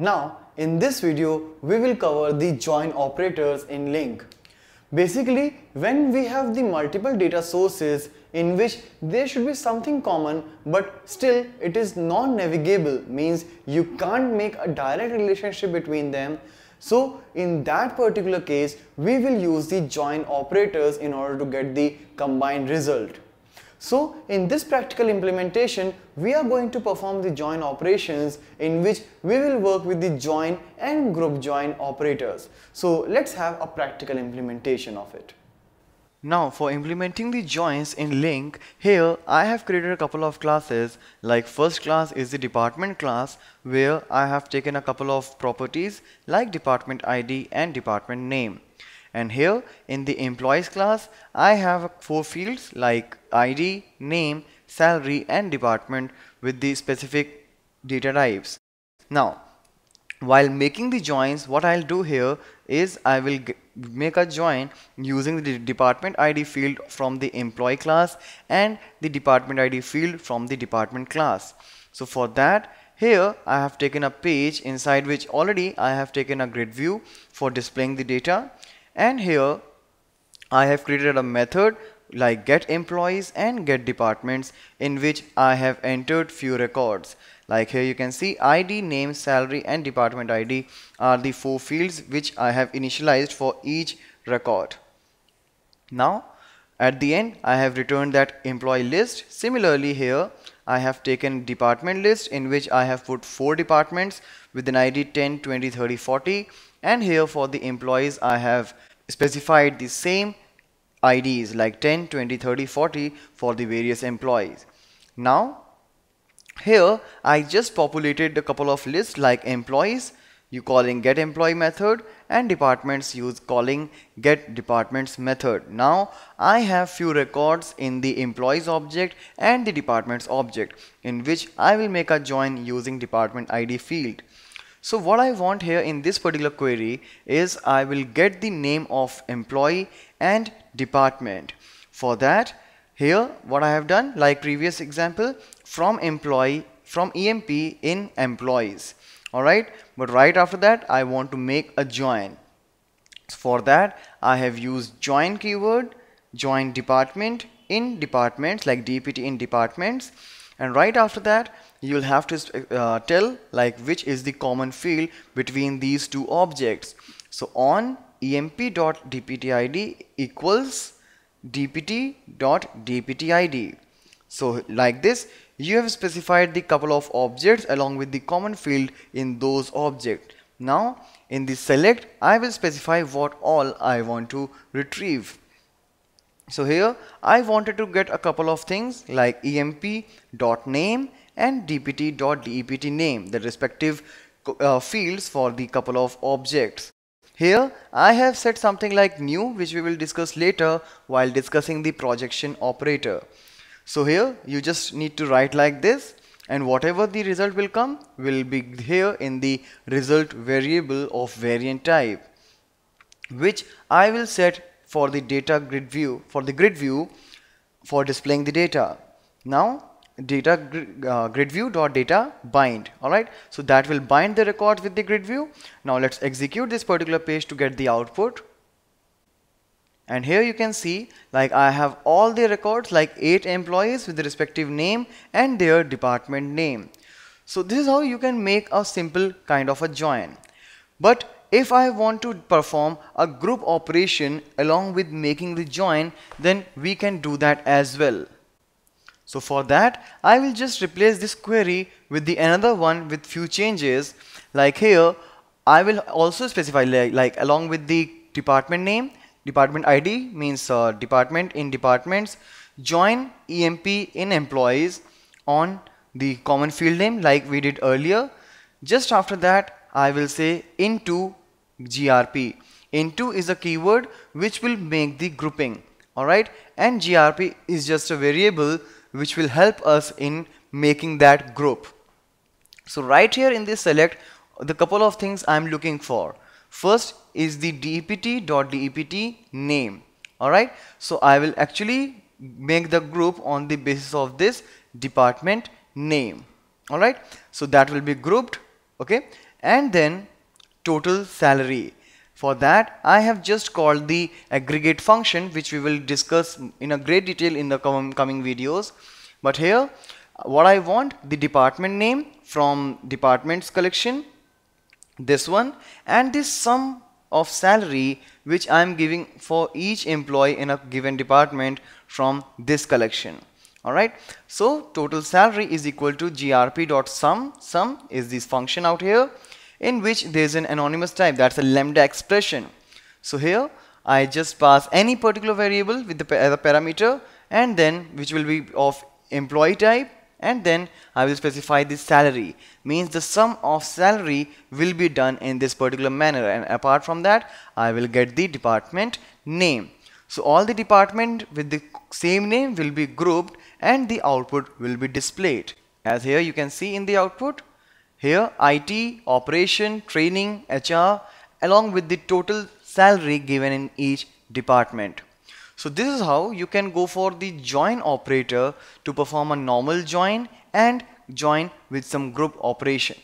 Now, in this video, we will cover the join operators in LinQ. Basically, when we have the multiple data sources in which there should be something common but still it is non-navigable means you can't make a direct relationship between them so in that particular case we will use the join operators in order to get the combined result. So in this practical implementation, we are going to perform the join operations in which we will work with the join and group join operators. So let's have a practical implementation of it. Now for implementing the joins in LinQ, here I have created a couple of classes like first class is the department class where I have taken a couple of properties like department ID and department name and here in the employees class I have four fields like ID, name, salary and department with the specific data types. Now while making the joins what I'll do here is I will make a join using the department ID field from the employee class and the department ID field from the department class. So for that here I have taken a page inside which already I have taken a grid view for displaying the data and here I have created a method like get employees and get departments in which I have entered few records like here you can see ID, name, salary and department ID are the four fields which I have initialized for each record. Now at the end I have returned that employee list. Similarly here I have taken department list in which I have put four departments with an ID 10, 20, 30, 40 and here for the employees I have specified the same IDs like 10, 20, 30, 40 for the various employees. Now here I just populated a couple of lists like employees you calling get employee method and departments use calling get departments method. Now I have few records in the employees object and the departments object in which I will make a join using department ID field. So what I want here in this particular query is I will get the name of employee and department. For that here what I have done like previous example from employee from EMP in employees alright but right after that I want to make a join. For that I have used join keyword join department in departments like DPT in departments and right after that you'll have to uh, tell like which is the common field between these two objects. So on emp.dptid equals dpt.dptid so like this you have specified the couple of objects along with the common field in those objects. Now in the select I will specify what all I want to retrieve. So here I wanted to get a couple of things like emp.name and dpt.dept name the respective uh, fields for the couple of objects. Here I have set something like new which we will discuss later while discussing the projection operator. So here you just need to write like this and whatever the result will come will be here in the result variable of variant type which I will set for the data grid view for the grid view for displaying the data now data uh, grid view dot data bind all right? So that will bind the records with the grid view. Now let's execute this particular page to get the output. And here you can see like I have all the records like 8 employees with the respective name and their department name. So this is how you can make a simple kind of a join. But if I want to perform a group operation along with making the join then we can do that as well. So for that I will just replace this query with the another one with few changes. Like here I will also specify like, like along with the department name department ID means uh, department in departments join EMP in employees on the common field name like we did earlier. Just after that I will say into grp into is a keyword which will make the grouping alright? And grp is just a variable which will help us in making that group. So right here in this select the couple of things I'm looking for. First is the dpt.dept name alright so I will actually make the group on the basis of this department name alright so that will be grouped okay? And then total salary. For that, I have just called the aggregate function which we will discuss in a great detail in the com coming videos. But here, what I want, the department name from departments collection, this one, and this sum of salary which I am giving for each employee in a given department from this collection. Alright, so total salary is equal to grp.sum, sum is this function out here in which there is an anonymous type. That's a lambda expression. So here I just pass any particular variable with the as a parameter and then which will be of employee type and then I will specify the salary. Means the sum of salary will be done in this particular manner. And apart from that I will get the department name. So all the department with the same name will be grouped and the output will be displayed. As here you can see in the output here IT operation training HR along with the total salary given in each department so this is how you can go for the join operator to perform a normal join and join with some group operation.